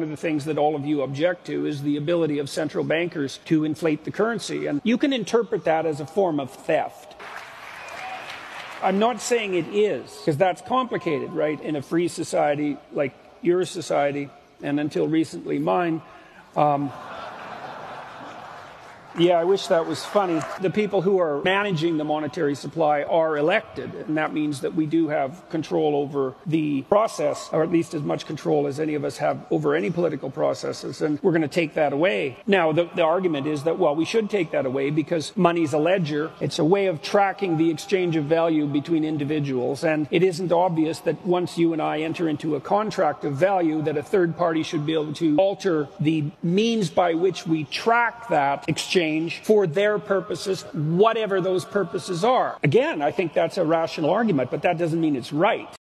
One of the things that all of you object to is the ability of central bankers to inflate the currency. And you can interpret that as a form of theft. I'm not saying it is, because that's complicated, right? In a free society like your society, and until recently mine. Um, yeah, I wish that was funny. The people who are managing the monetary supply are elected, and that means that we do have control over the process, or at least as much control as any of us have over any political processes, and we're going to take that away. Now, the, the argument is that, well, we should take that away because money's a ledger. It's a way of tracking the exchange of value between individuals, and it isn't obvious that once you and I enter into a contract of value, that a third party should be able to alter the means by which we track that exchange exchange for their purposes, whatever those purposes are. Again, I think that's a rational argument, but that doesn't mean it's right.